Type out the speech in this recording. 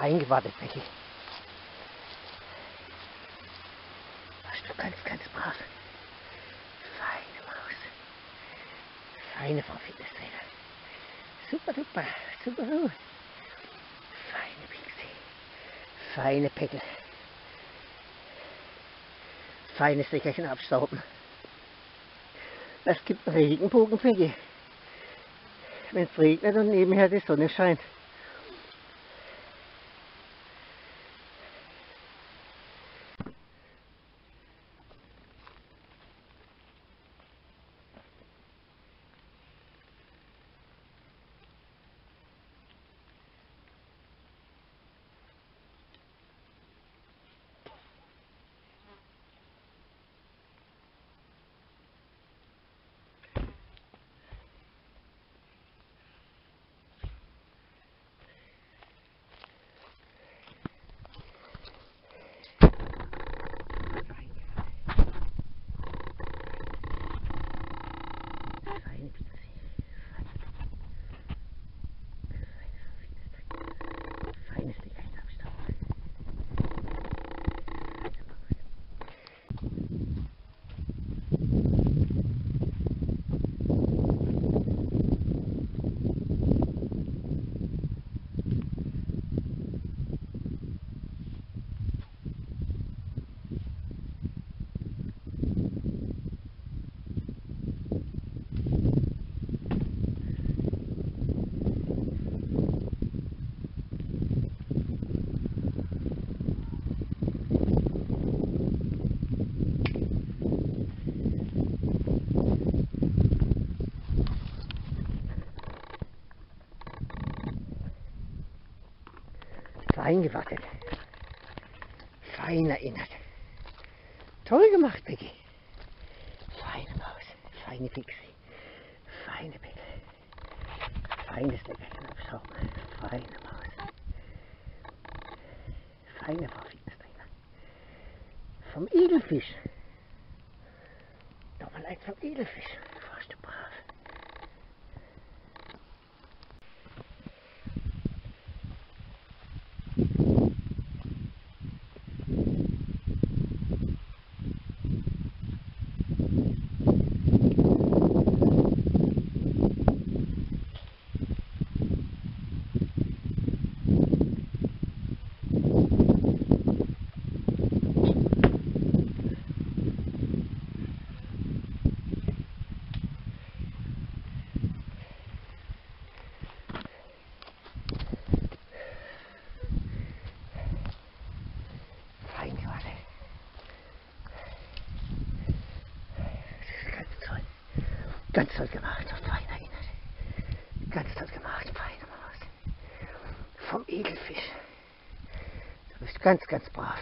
Eingewartet, Becky. Warst du ganz, ganz brav. Feine Maus. Feine Frau Fitnesstrainer. Super, super, super gut. Feine Pixie. Feine Pickel. Feines Leckerchen abstauben. Das gibt Regenbogen, Peggy. Wenn es regnet und nebenher die Sonne scheint. Fein gewartet. Fein erinnert. Toll gemacht, Becky. Feine Maus. Feine Pixie. Feine Pickel. Feines Leckerchen. Feine Maus. Feine Frau Fitnesstrainer. Vom Edelfisch. Nochmal eins vom Edelfisch. Warst du brav. Fein gewartet. Ganz toll. Ganz toll gemacht. Fein erinnert. Ganz toll gemacht. Maus. Vom Edelfisch. Du bist ganz, ganz brav.